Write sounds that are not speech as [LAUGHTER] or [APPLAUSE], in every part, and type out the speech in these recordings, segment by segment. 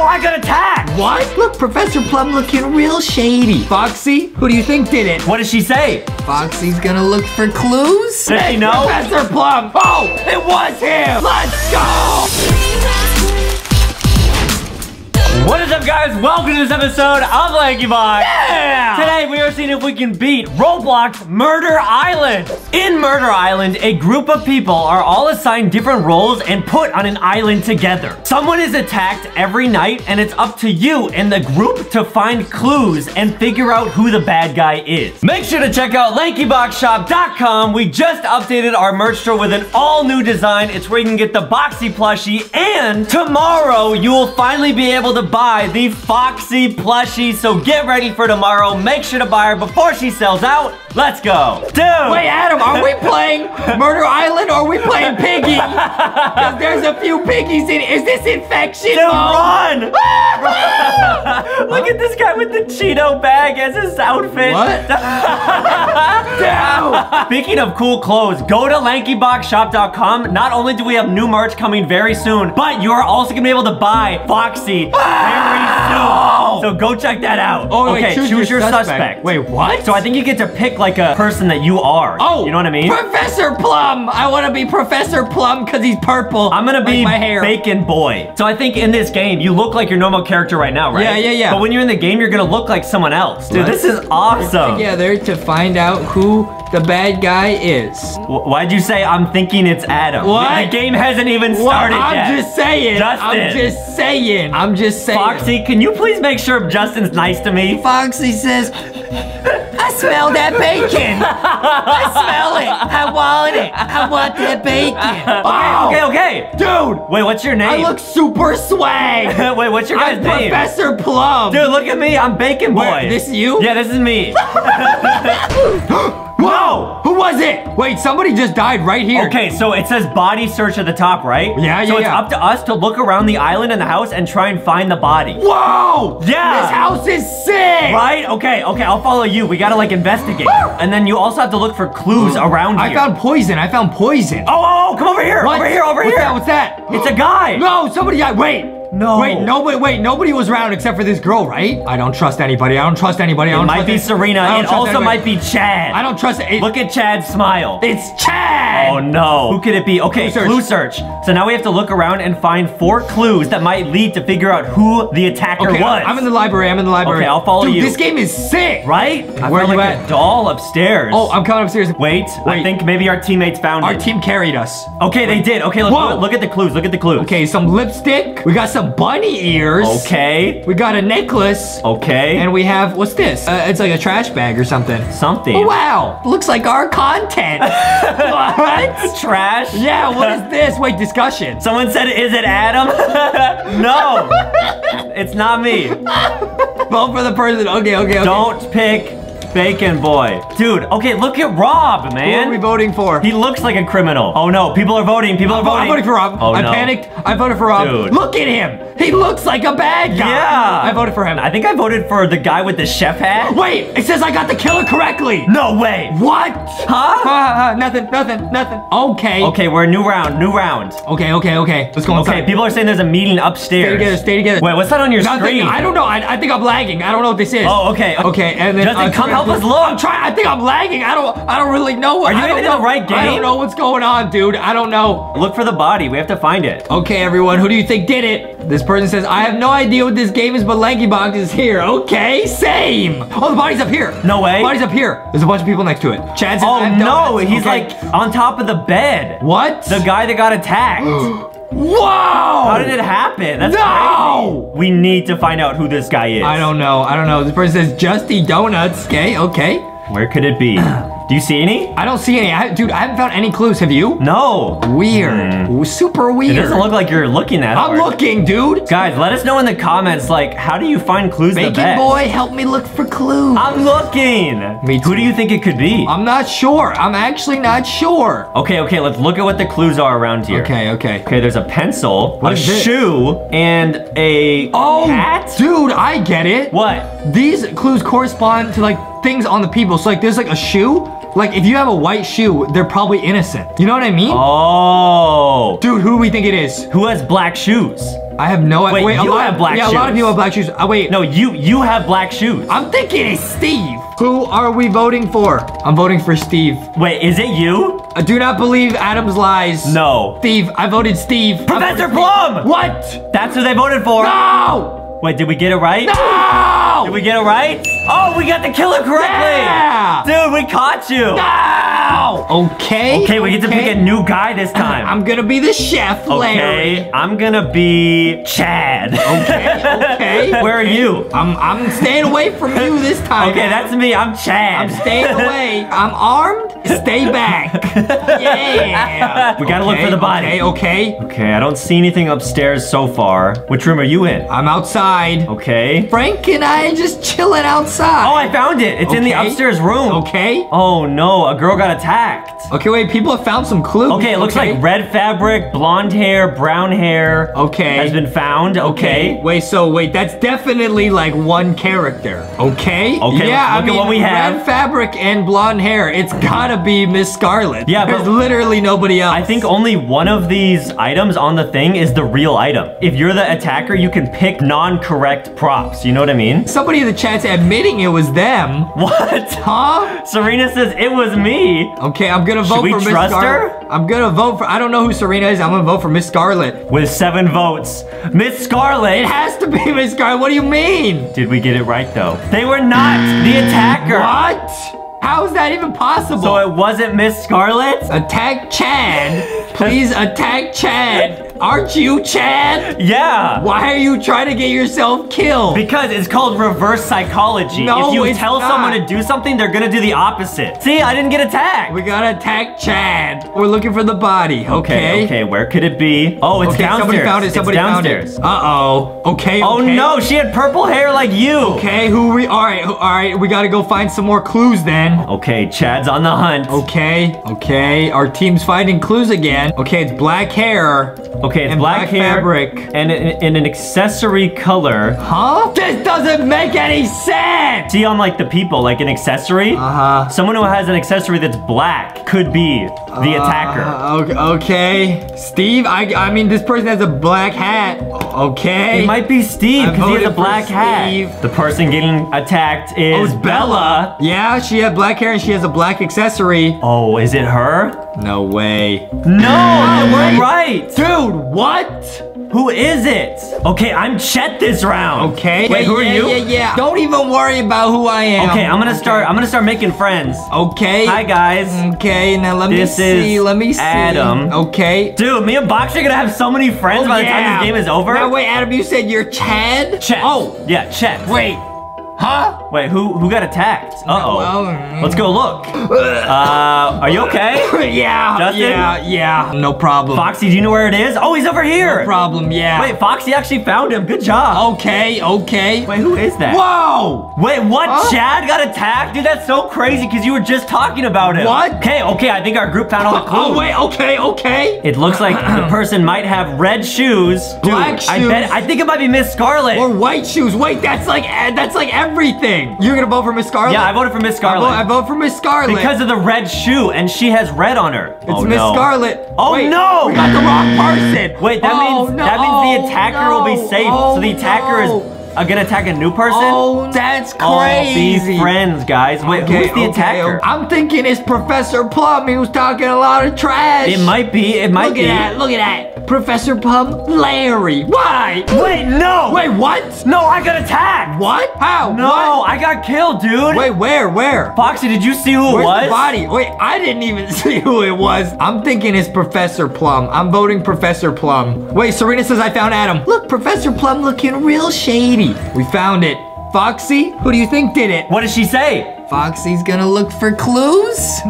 No, I got attacked. What? Look, Professor Plum looking real shady. Foxy, who do you think did it? What does she say? Foxy's gonna look for clues. Does she know? Professor Plum. Oh, it was him. Let's go. What is up, guys? Welcome to this episode of LankyBox. Yeah. Today, we are seeing if we can beat Roblox Murder Island. In Murder Island, a group of people are all assigned different roles and put on an island together. Someone is attacked every night, and it's up to you and the group to find clues and figure out who the bad guy is. Make sure to check out LankyBoxShop.com. We just updated our merch store with an all-new design. It's where you can get the Boxy plushie, and tomorrow, you will finally be able to buy the Foxy plushie. So get ready for tomorrow. Make sure to buy her before she sells out. Let's go. Dude. Wait, Adam, are we playing Murder Island or are we playing Piggy? [LAUGHS] Because there's a few piggies in. Is this infection? Dude, run! Look [LAUGHS] at this guy with the Cheeto bag as his outfit. What? [LAUGHS] Down. Speaking of cool clothes, go to lankyboxshop.com. Not only do we have new merch coming very soon, but you are also gonna be able to buy Foxy ah! very soon. So go check that out. Oh, wait, okay, choose your suspect. Wait, what? So I think you get to pick like a person that you are. Oh, you know what I mean? Professor Plum. I want to be Professor Plum because he's purple. I'm gonna like be my hair. Bacon Boy. So I think in this game, you look like your normal character right now, right? Yeah, yeah, yeah. But when you're in the game, you're gonna look like someone else. Dude, this is awesome. Together to find out who the bad guy is. Wh- Why'd you say I'm thinking it's Adam? What? The game hasn't even started I'm yet. just saying. Justin. I'm just saying. I'm just saying. Foxy, can you please make sure Justin's nice to me? Foxy says, I smell that bacon. I smell it. I want it. I want that bacon. [LAUGHS] Okay, oh. okay, okay. Dude, Wait, what's your name? I look super swag. [LAUGHS] Wait, what's your guy's I'm name? Professor Plum. Dude, look at me. I'm Bacon Boy. Wait, this you? Yeah, this is me. [LAUGHS] Whoa! Who was it? Wait, somebody just died right here. Okay, so it says body search at the top, right? Yeah, yeah, So it's yeah. up to us to look around the island and the house and try and find the body. Whoa! Yeah. This house is sick. Right? Okay, okay, I'll follow you. We gotta like investigate. and then you also have to look for clues around here. I found poison. I found poison. Oh, oh, oh, come over here. What? Over here, over What's here. That? What's that? It's a guy. No, somebody died. Wait. No. Wait, nobody. Wait, nobody was around except for this girl, right? I don't trust anybody. I don't trust anybody. I It don't might trust be any- Serena. It also anybody. might be Chad. I don't trust it. Look at Chad's smile. It's Chad. Oh no. Who could it be? Okay, Clue clue search. search. So now we have to look around and find four clues that might lead to figure out who the attacker Okay, was. I'm in the library. I'm in the library. Okay, I'll follow Dude, you. This game is sick. Right? I Where found you at? a doll upstairs. Oh, I'm coming upstairs. Wait, I think maybe our teammates found Our it. team carried us. Okay, they did. Okay, look, Whoa. look, look at the clues. Look at the clues. Okay, some lipstick. We got some bunny ears. Okay. We got a necklace. Okay. And we have, what's this? Uh, it's like a trash bag or something. something. Oh, wow. Looks like our content. [LAUGHS] what? Trash. Yeah, what is this? Wait, discussion. Someone said, is it Adam? [LAUGHS] no. [LAUGHS] it's not me. Vote for the person. Okay, okay, okay. Don't pick Bacon Boy. Dude, okay, look at Rob, man. Who are we voting for? He looks like a criminal. Oh no, people are voting. People are I'm, voting. I'm voting for Rob. Oh I no. panicked. I voted for Rob. Dude. Look at him. He looks like a bad guy. Yeah. I voted for him. I think I voted for the guy with the chef hat. Wait, it says I got the killer correctly. No way. What? Huh? Nothing, nothing, nothing. Okay. Okay, we're a new round, new round. Okay, okay, okay. Let's go inside. Okay, people are saying there's a meeting upstairs. Stay together, stay together. Wait, what's that on your Nothing. screen? I don't know. I, I think I'm lagging. I don't know what this is. Oh, okay. Okay, and then Justin, uh, come help us look. I'm trying. I think I'm lagging. I don't. I don't really know. What, Are you I even in know, the right game? I don't know what's going on, dude. I don't know. Look for the body. We have to find it. Okay, everyone. Who do you think did it? This person says, I have no idea what this game is, but LankyBox is here. Okay, same. Oh, the body's up here. No way. The body's up here. There's a bunch of people next to it. Chad says, Oh no, he's Okay. like on top of the bed. What? The guy that got attacked. [GASPS] [GASPS] Whoa! How did it happen? That's No! crazy. We need to find out who this guy is. I don't know. I don't know. This person says, just eat donuts. Okay, okay. Where could it be? [CLEARS THROAT] Do you see any? I don't see any. I, dude, I haven't found any clues. Have you? No. Weird. Hmm. Ooh, Super weird. It doesn't look like you're looking at it. I'm looking, dude. Guys, let us know in the comments, like, how do you find clues the Bacon boy, help me look for clues. I'm looking. Me too. Who do you think it could be? I'm not sure. I'm actually not sure. okay, okay, let's look at what the clues are around here. Okay, okay. Okay, there's a pencil, What a shoe, and a Oh, hat. dude, I get it. What? These clues correspond to like things on the people. So like, there's like a shoe. Like, if you have a white shoe, they're probably innocent. You know what I mean? Oh. Dude, who do we think it is? Who has black shoes? I have no idea. Wait, Wait, a you lot have of, black Yeah, a lot of people have black shoes. Oh, wait. No, you you have black shoes. I'm thinking it's Steve. Who are we voting for? I'm voting for Steve. Wait, is it you? I do not believe Adam's lies. No. Steve, I voted Steve. Professor voted Plum! Steve. What? That's who they voted for. No! Wait, did we get it right? No! Did we get it right? Oh, we got the killer correctly. Yeah! Dude, we caught you. No! Okay. Okay, we get to pick a new guy this time. I'm gonna be the chef, Larry. okay, I'm gonna be Chad. Okay, okay. [LAUGHS] Where are you? I'm I'm staying away from you this time. Okay, that's me. I'm Chad. I'm staying away. I'm armed. Stay back. [LAUGHS] Yeah. We gotta look for the body. Okay, okay. Okay, I don't see anything upstairs so far. Which room are you in? I'm outside. Okay. Frank and I are just chilling outside. Oh, I found it. It's in the upstairs room. Okay. Oh no, a girl got attacked. Okay, wait, people have found some clues. Okay, it looks like red fabric, blonde hair, brown hair. Okay. Has been found. Okay. Wait, so wait, that's definitely like one character. Okay. Okay, Yeah, let's look I at what mean, we have. Red fabric and blonde hair. It's gotta be Miss Scarlet. Yeah, There's but- literally nobody else. I think only one of these items on the thing is the real item. If you're the attacker, you can pick non-correct props. You know what I mean? somebody in the chat's admitting it was them. What? Huh? Serena says it was me. Okay, I'm gonna vote we for Miss trust Scarlet. her? I'm gonna vote for. I don't know who Serena is. I'm gonna vote for Miss Scarlet. With seven votes. Miss Scarlet. It has to be [LAUGHS] Miss Scarlet. What do you mean? Did we get it right though? They were not the attacker. What? How is that even possible? So it wasn't Miss Scarlet? attack Chad. [LAUGHS] Please attack Chad. Aren't you Chad? Yeah. Why are you trying to get yourself killed? Because it's called reverse psychology. No, if you tell not. someone to do something, they're gonna do the opposite. See, I didn't get attacked. we gotta attack Chad. We're looking for the body. Okay. Okay, okay, where could it be? Oh, it's Okay, downstairs. somebody found it. Somebody found downstairs. it. Uh oh. Okay. Oh no, she had purple hair like you. Okay. Who we? All right. All right. We gotta go find some more clues then. Okay, Chad's on the hunt. Okay. Okay. Our team's finding clues again. Okay. It's black hair. Okay, it's And black, black fabric. and in, in an accessory color. Huh? This doesn't make any sense. See on like the people, like an accessory. Uh huh. Someone who has an accessory that's black could be the attacker. Uh, okay, okay. Steve, I, I mean, this person has a black hat. Okay. It might be Steve because he has a black hat. The person getting attacked Oh, is it's Bella. Yeah, she had black hair and she has a black accessory. Oh, is it her? No way. No, we're right. Dude, what? Who is it? Okay, I'm Chet this round. Okay. Wait, who are yeah, you? Yeah, yeah. Don't even worry about who I am. Okay, I'm gonna start. I'm gonna start making friends. Okay. Hi guys. Okay, now let This me is see. Let me see. Adam. Okay. Dude, me and Box are gonna have so many friends by the time this game is over. Now wait, Adam, you said you're Chad? Chet. Oh, yeah, Chet. wait. Huh? Wait, who who got attacked? Uh oh. Well, mm. Let's go look. [LAUGHS] Uh, are you okay? [LAUGHS] yeah, Justin? yeah, yeah. No problem. Foxy, do you know where it is? Oh, he's over here. No problem, yeah. Wait, Foxy actually found him. Good job. Okay, okay. Wait, who is that? Whoa! Wait, what? Huh? Chad got attacked? Dude, that's so crazy because you were just talking about it. What? Okay, okay, I think our group found all the clues. [LAUGHS] Oh, wait, okay, okay. It looks like the [CLEARS THROAT] person might have red shoes. Dude, Black I bet. I think it might be Miss Scarlet. Or white shoes. Wait, that's like eh, that's like everything. You're gonna vote for Miss Scarlet? yeah, I voted for Miss I Scarlet. vote, I vote for Miss Scarlet. because of the red shoe, and she has red on her. it's oh, Miss no. Scarlet. Oh, Wait, no! We got the wrong person. Wait, that Oh, means no. that means the attacker will be no. safe. Oh, so the attacker no. is uh, gonna attack a new person. Oh, that's Oh, crazy. be friends, guys. Wait, Okay, who's the okay, attacker? I'm thinking it's Professor Plum. He was talking a lot of trash. It might be. It might Look be. at that. Look at that. Professor Plum, Larry. Why? Wait, no. Wait, what? No, I got attacked. What? How? No, What? I got killed, dude. Wait, where? Where? Foxy, did you see who Where's it was? the body? Wait, I didn't even [LAUGHS] see who it was. I'm thinking it's Professor Plum. I'm voting Professor Plum. Wait, Serena says I found Adam. Look, Professor Plum looking real shady. We found it. Foxy, who do you think did it? What does she say? Foxy's gonna look for clues.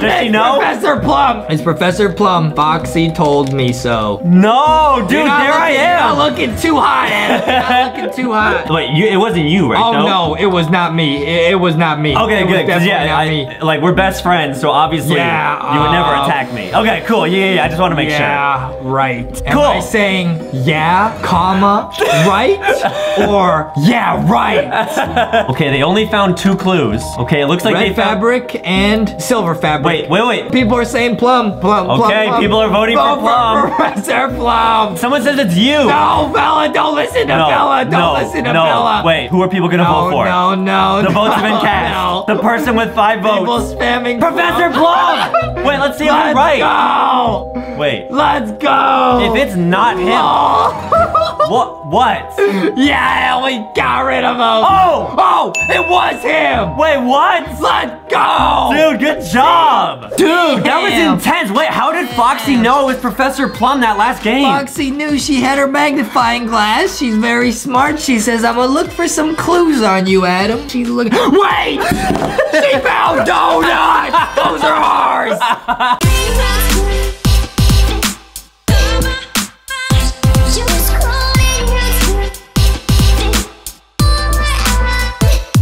Does she know? Professor Plum. It's Professor Plum. Foxy told me so. No, dude, You're not there I looking- you're not am. looking too hot, Adam. You're not [LAUGHS] looking too hot. Wait, you, it wasn't you, right? Oh though? no, it was not me. It, it was not me. Okay, it was good. 'cause, definitely yeah, not I, me. like we're best friends, so obviously Yeah, you would never uh, attack me. Okay, cool. Yeah, yeah, yeah. I just want to make sure. yeah, right. Am Cool. I saying yeah, comma, right? [LAUGHS] or yeah, right? [LAUGHS] Okay, they only found two clues. Okay, it looks like they Red fabric and silver fabric. Wait, wait, wait. People are saying plum, plum, plum. Okay, plum. people are voting for Vote plum. [LAUGHS] Professor Plum. Someone says it's you. No, Bella, don't listen to no, Bella. Don't no, listen to no. Bella. Wait, who are people gonna no, vote for? no, no. The votes have been cast. The person with five votes. People spamming Professor Plum. [LAUGHS] Wait, let's see if Let's we're right. go. Wait, Let's go. if it's not him. [LAUGHS] what? What? [LAUGHS] yeah, we got rid of him. Oh! Oh, it was him. Wait, what? Let's go. Dude, good job. Dude, That was intense. Wait, how did Foxy know it was Professor Plum that last game? Foxy knew she had her magnifying glass. She's very smart. She says, I'm gonna look for some clues on you, Adam. She's looking. Wait! [LAUGHS] she found donuts! Those are ours! [LAUGHS]